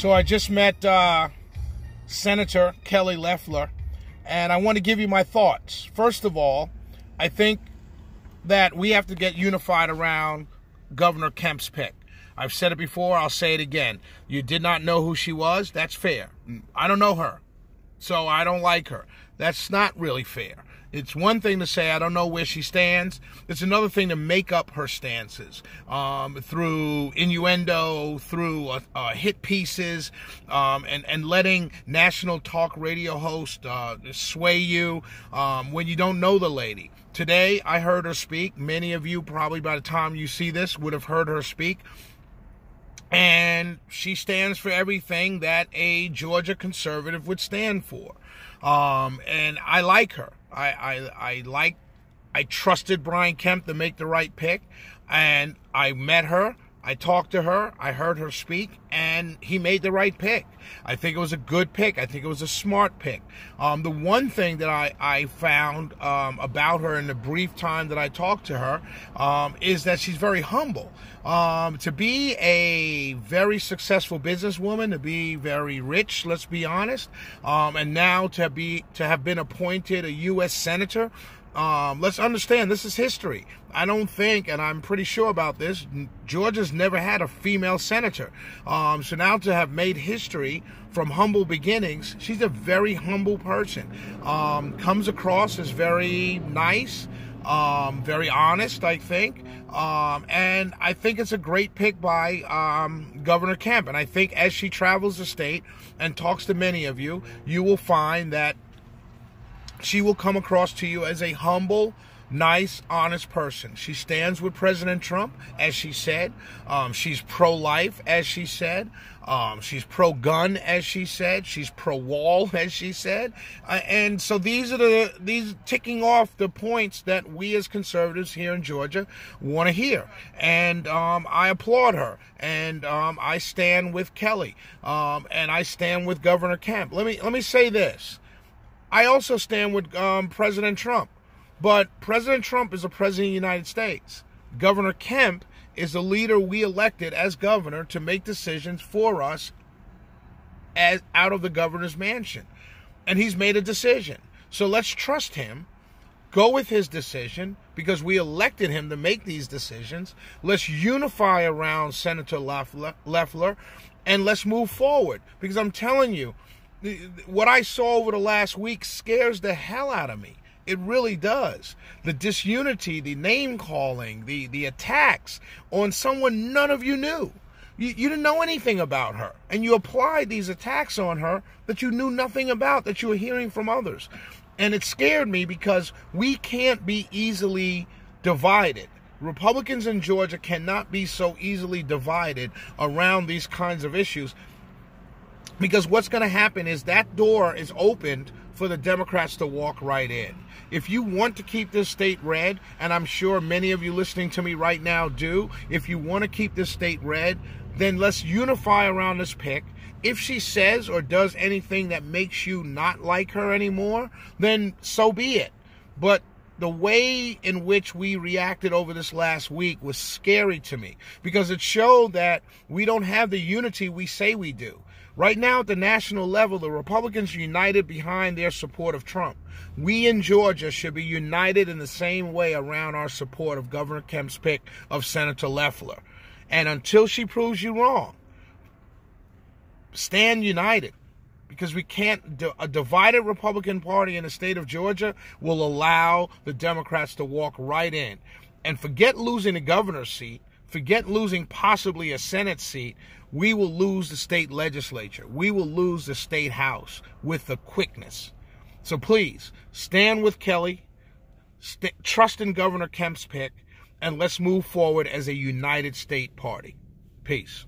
So I just met uh, Senator Kelly Loeffler, and I want to give you my thoughts. First of all, I think that we have to get unified around Governor Kemp's pick. I've said it before, I'll say it again. You did not know who she was, that's fair. I don't know her, so I don't like her. That's not really fair. It's one thing to say I don't know where she stands. It's another thing to make up her stances um, through innuendo, through uh, uh, hit pieces, um, and and letting national talk radio hosts uh, sway you um, when you don't know the lady. Today I heard her speak. Many of you probably by the time you see this would have heard her speak and she stands for everything that a Georgia conservative would stand for. Um, and I like her. I, I, I like, I trusted Brian Kemp to make the right pick, and I met her. I talked to her, I heard her speak, and he made the right pick. I think it was a good pick. I think it was a smart pick. Um, the one thing that I, I found um, about her in the brief time that I talked to her um, is that she's very humble. Um, to be a very successful businesswoman, to be very rich, let's be honest, um, and now to be to have been appointed a U.S. senator um, let's understand this is history. I don't think, and I'm pretty sure about this, Georgia's never had a female senator. Um, so now to have made history from humble beginnings, she's a very humble person. Um, comes across as very nice, um, very honest, I think. Um, and I think it's a great pick by um, Governor Kemp. And I think as she travels the state and talks to many of you, you will find that she will come across to you as a humble, nice, honest person. She stands with President Trump, as she said. Um, she's pro life, as she said. Um, she's pro gun, as she said. She's pro wall, as she said. Uh, and so these are the these ticking off the points that we as conservatives here in Georgia want to hear. And um, I applaud her. And um, I stand with Kelly. Um, and I stand with Governor Kemp. Let me let me say this. I also stand with um, President Trump. But President Trump is the president of the United States. Governor Kemp is the leader we elected as governor to make decisions for us as out of the governor's mansion. And he's made a decision. So let's trust him. Go with his decision because we elected him to make these decisions. Let's unify around Senator Loeffler and let's move forward. Because I'm telling you, what I saw over the last week scares the hell out of me. It really does. The disunity, the name calling, the, the attacks on someone none of you knew. You, you didn't know anything about her. And you applied these attacks on her that you knew nothing about, that you were hearing from others. And it scared me because we can't be easily divided. Republicans in Georgia cannot be so easily divided around these kinds of issues because what's going to happen is that door is opened for the Democrats to walk right in. If you want to keep this state red, and I'm sure many of you listening to me right now do, if you want to keep this state red, then let's unify around this pick. If she says or does anything that makes you not like her anymore, then so be it. But the way in which we reacted over this last week was scary to me because it showed that we don't have the unity we say we do. Right now, at the national level, the Republicans are united behind their support of Trump. We in Georgia should be united in the same way around our support of Governor Kemp's pick of Senator Loeffler. And until she proves you wrong, stand united because we can't a divided republican party in the state of georgia will allow the democrats to walk right in and forget losing the governor's seat forget losing possibly a Senate seat, we will lose the state legislature. We will lose the state house with the quickness. So please stand with Kelly, st- trust in Governor Kemp's pick, and let's move forward as a united state party. Peace.